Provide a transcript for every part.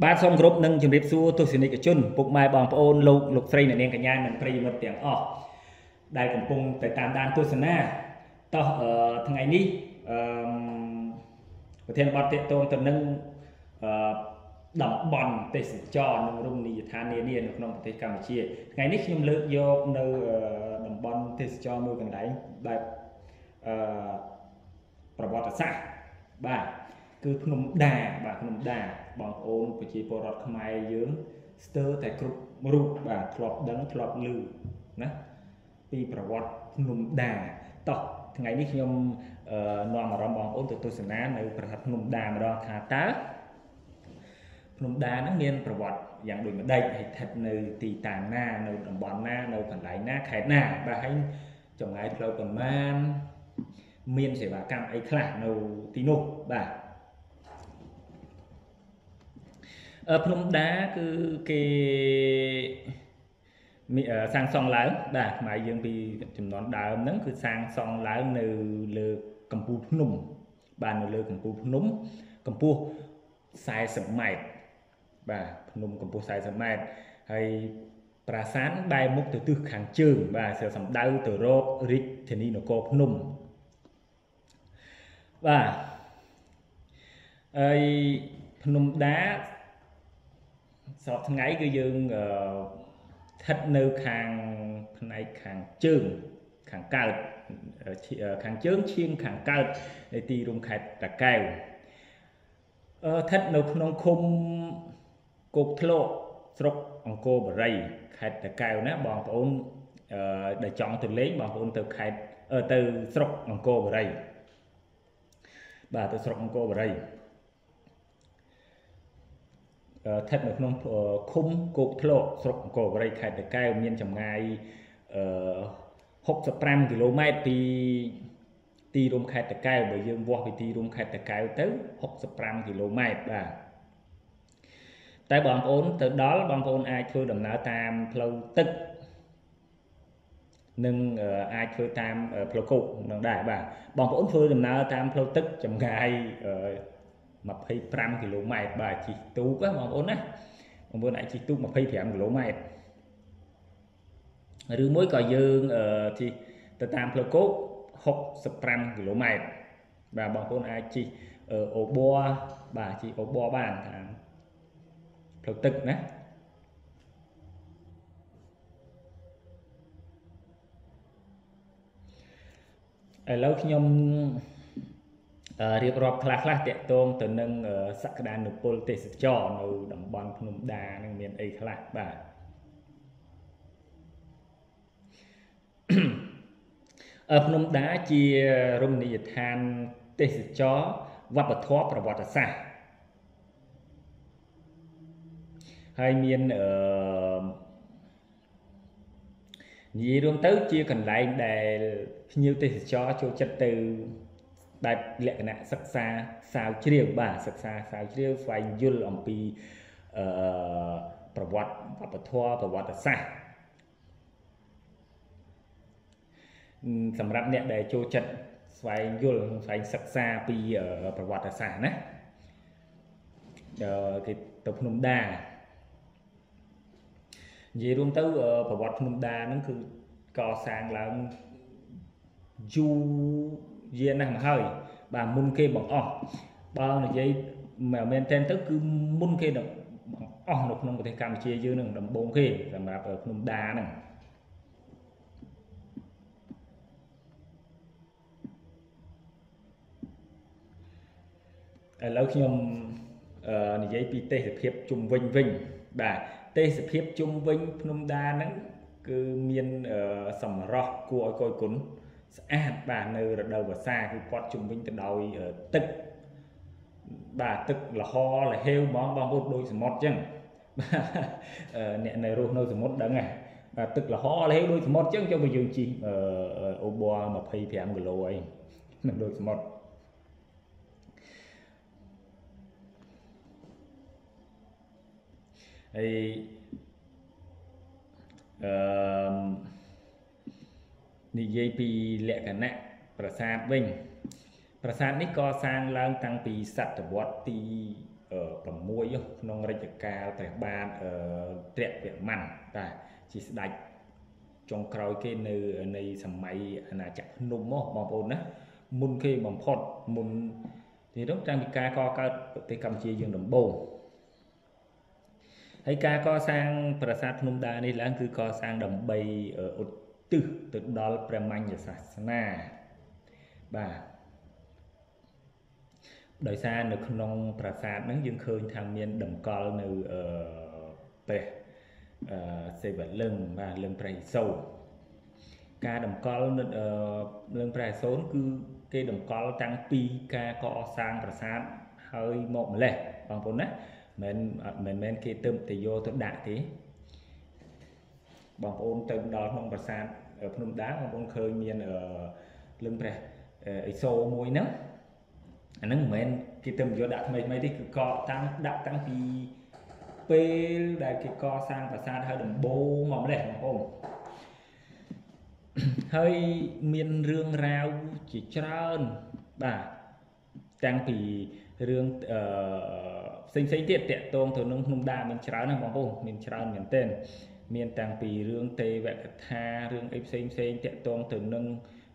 បាទសូមគោរពនិងជម្រាបសួរទស្សនិកជនពុកម៉ែបងប្អូនលោកលោកស្រីអ្នកនាងកញ្ញានិងប្រិយមិត្តទាំងអស់ដែលកំពុងតែតាមដានទស្សនាតោះថ្ងៃនេះអឺប្រធានបទតេតងទៅនឹងអឺតំបន់ទេសចរនិងរមណីយដ្ឋាននានានៅក្នុងប្រទេសកម្ពុជាថ្ងៃនេះខ្ញុំលើកយកនៅតំបន់ទេសចរមួយកន្លែងបែបអឺប្រវត្តិសាស្ត្របាទ គឺភ្នំដាបាទភ្នំដាបងប្អូនប្រជាពលរដ្ឋខ្មែរយើងស្ទើរតែគ្រប់រូបបាទធ្លាប់ដឹងធ្លាប់ឮណាពីប្រវត្តិភ្នំដាតោះថ្ងៃនេះខ្ញុំនាំអារម្មណ៍បងប្អូនទៅទស្សនានៅប្រាសាទភ្នំដាម្ដងថាតើភ្នំដាហ្នឹងមានប្រវត្តិយ៉ាងដូចម្ដេចហើយស្ថិតនៅទីតាំងណានៅតំបន់ណានៅកន្លែងណាខេត្តណាបាទហើយចម្ងាយផ្លូវប៉ុន្មានមានសេវាកម្មអីខ្លះនៅទីនោះបាទ ភ្នំដាគឺគេសាងសង់ឡើងបាទខ្មែរយើងពីចំនួនដើមហ្នឹងគឺសាងសង់ឡើងនៅលើកំពូលភ្នំបាទនៅលើកំពូលភ្នំកម្ពស់40ម៉ែត្របាទភ្នំកម្ពស់40ម៉ែត្រហើយប្រាសាទបែរមុខទៅទិសខាងជើងបាទសសំដៅទៅរករាជធានីនគរភ្នំបាទហើយភ្នំដា សពថ្ងៃគឺយើងស្ថិតនៅខាងផ្នែកខាងជើងខាងកើតខាងជើងឈៀងខាងកើតនៃទីរួមខេត្តតាកែវអឺស្ថិតនៅក្នុងឃុំគោកធ្លកស្រុកអង្គរបូរីខេត្តតាកែវណាបងប្អូនអឺដែលចង់ទៅលេងបងប្អូនទៅខេត្តទៅស្រុកអង្គរបូរីបាទទៅស្រុកអង្គរបូរី ស្ថិតនៅក្នុងឃុំគោកធ្លកស្រុកអង្គរបូរីខេត្តតាកែវមានចម្ងាយអឺ65គីឡូម៉ែត្រពីទីរួមខេត្តតាកែវបើយើងវាស់ពីទីរួមខេត្តតាកែវទៅ65គីឡូម៉ែត្របាទតែបងប្អូនទៅដល់បងប្អូនអាចធ្វើដំណើរតាមផ្លូវទឹកនឹងអាចធ្វើតាមផ្លូវគោកនឹងដែរបាទបងប្អូនធ្វើដំណើរតាមផ្លូវទឹកចម្ងាយ 25គីឡូម៉ែត្របាទជិះទូកបងប្អូនណាបងប្អូនអាចជិះទូក25គីឡូម៉ែត្រឬមួយក៏យើងជិះទៅតាមផ្លូវគោក65គីឡូម៉ែត្របាទបងប្អូនអាចជិះអូប័របាទជិះអូប័របានតាមផ្លូវទឹកណាឥឡូវខ្ញុំ រៀបរាប់ខ្លះខ្លះតកតងទៅនឹងសក្តានុពលទេសចរនៅតំបន់ភ្នំដានឹងមានអីខ្លះបាទភ្នំដាជារមណីយដ្ឋានទេសចរវប្បធម៌ប្រវត្តិសាស្ត្រហើយមានអឺនិយាយរួមទៅជាកន្លែងដែលភ្ញៀវទេសចរចូលចិត្តទៅ បែបលក្ខណៈសិក្សាស្រាវជ្រាវបាទសិក្សាស្រាវជ្រាវស្វែងយល់អំពីអឺប្រវត្តិវប្បធម៌ប្រវត្តិសាស្ត្រសម្រាប់អ្នកដែលចូលចិត្តស្វែងយល់ស្វែងសិក្សាពីប្រវត្តិសាស្ត្រណាគេទៅភ្នំដានិយាយរួមទៅប្រវត្តិភ្នំដាហ្នឹងគឺកសាងឡើងយូរ យារណាស់មកហើយបាទមុនគេបង្អស់បើនិយាយមែនតែនទៅគឺមុនគេបង្អស់នៅក្នុងប្រទេសកម្ពុជាយើងនឹងដំបូងគេសម្រាប់ភ្នំដាហ្នឹងឥឡូវខ្ញុំនិយាយពីទេសភាពជុំវិញវិញបាទទេសភាពជុំវិញភ្នំដាហ្នឹងគឺមានសម្រស់គួរឲ្យកយគុណ ស្អាតបាទនៅរដូវវស្សាគឺគាត់ជំវិញទៅដោយទឹកបាទទឹកលហលហេវហ្មងបងប្អូនដូចសមុទ្រអញ្ចឹងអ្នកនៅរស់នៅសមុទ្រដឹងហ៎បាទទឹកលហលហេវដូចសមុទ្រអញ្ចឹងចុះបើយើងជិះអូប័រ25គីឡូអីមិនដូចសមុទ្រហើយអឺ និយាយពីលក្ខណៈប្រាសាទវិញប្រាសាទនេះកសាងឡើងតាំងពីសតវត្សទីក្នុងរជ្ជកាលព្រះបាទត្រពវម័នបាទជាស្ដេចចុងក្រោយគេនៅនៃសម័យអាណាចក្រភ្នំមកបងប្អូនណាមុនគេបំផុតមុននេះទៅតាំងពីការកកើតប្រទេសកម្ពុជាយើងដំបូងហើយការកសាងប្រាសាទភ្នំដានេះឡើងគឺកសាងដើម្បីឧទ្ទិសទៅដល់ព្រះមញ្ញសាសនាបាទដោយសារនៅក្នុងប្រាសាទហ្នឹងយើងឃើញថាមានតម្កល់នៅអឺព្រះអឺសេវលឹងបាទលឹងព្រះឥសូរការតម្កល់នៅលឹងព្រះឥសូរគឺគេតម្កល់តាំងពីការកសាងប្រាសាទហើយមកម្លេះបងប្អូនណាមិនមិនមែនគេទៅទៅយកទៅដាក់ទេបងប្អូនទៅដល់ក្នុងប្រាសាទ ភ្នំដាបងប្អូនឃើញមានលឹងព្រះអ៊ីសូមួយហ្នឹងអាហ្នឹងមិនមែនគេទៅយកដាក់ថ្មីថ្មីទេគឺកតាំងដាក់តាំងពីពេលដែលគេកសាងប្រាសាទហើយដំបូងមកម្លេះបងប្អូនហើយមានរឿងរ៉ាវជាច្រើនបាទតាំងពីរឿងអឺផ្សេងផ្សេងទៀតតកតងទៅនឹងភ្នំដាមានច្រើនណាបងប្អូនមានច្រើនមែនទែន មានតាំងពីរឿងទេវកថារឿងអីផ្សេងផ្សេងតកតងទៅនឹង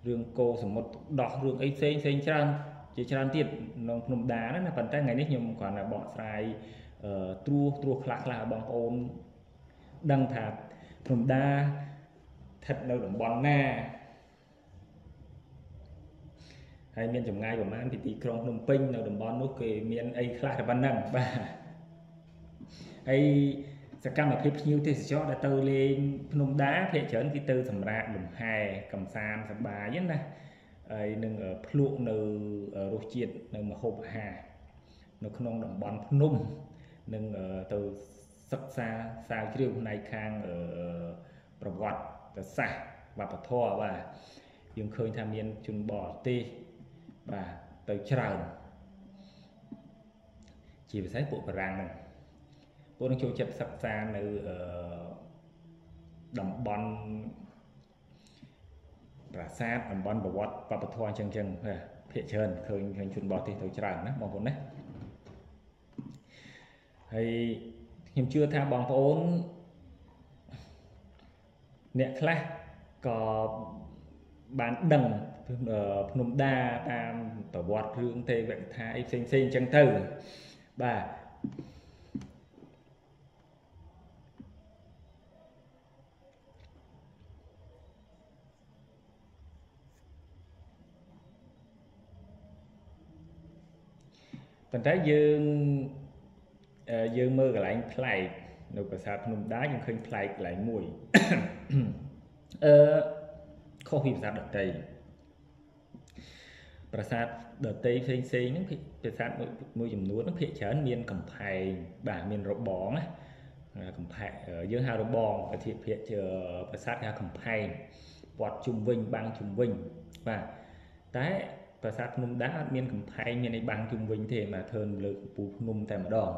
រឿងគោសមុទ្រដោះរឿងអីផ្សេងផ្សេងច្រើនជាច្រើនទៀតក្នុងភ្នំដាណាប៉ុន្តែថ្ងៃនេះខ្ញុំគ្រាន់តែបកស្រាយអឺត្រួសត្រួសខ្លះខ្លះឲ្យបងប្អូនដឹងថាភ្នំដាស្ថិតនៅតំបន់ណាហើយមានចម្ងាយប្រហែលពីទីក្រុងភ្នំពេញនៅតំបន់នោះគេមានអីខ្លះតែប៉ុណ្ណឹងបាទហើយ សកម្មភាពភ្ញៀវទេសចរដែលទៅលេងភ្នំដាភាគច្រើនគេទៅសម្រាកលំហែកំសាន្តសប្បាយណាហើយនឹងភ្លក់នៅរសជាតិនៅម្ហូបអាហារនៅក្នុងតំបន់ភ្នំនឹងទៅសិក្សាស្រាវជ្រាវផ្នែកខាងប្រវត្តិសាស្ត្រវប្បធម៌បាទយើងឃើញថាមានជនបរទេសបាទទៅច្រើនជាពិសេសពួកបារាំងហ្នឹង ពួកនឹងចូលចិត្តសិក្សានៅតំបន់ប្រាសាទតំបន់ប្រវត្តិវប្បធម៌អញ្ចឹងអញ្ចឹងភាគច្រើនឃើញឃើញជនបរទេសទៅច្រើនណាបងប្អូនណាហើយខ្ញុំជឿថាបងប្អូនអ្នកខ្លះក៏បានដឹងភ្នំដាតាមប្រវត្តិរឿងទេវកថាអីផ្សេងផ្សេងអញ្ចឹងទៅបាទ ប៉ុន្តែយើងយើងមើលកន្លែងប្លែកនៅប្រាសាទភ្នំដាយើងឃើញប្លែកកន្លែងមួយអឺខុសពីប្រាសាទដតីប្រាសាទដតីផ្សេងផ្សេងហ្នឹងប្រាសាទមួយចំនួនហ្នឹងភាគច្រើនមានកំផែងបាទមានរបងណាកំផែងយើងហៅរបងប្រតិភិជាប្រាសាទគេហៅកំផែងព័ទ្ធជុំវិញបាំងជុំវិញបាទតែ ប្រាសាទភ្នំដាអត់មានកំផែងមានអីបាំងជុំវិញទេមកធ្វើលើកំពូលភ្នំតែម្ដង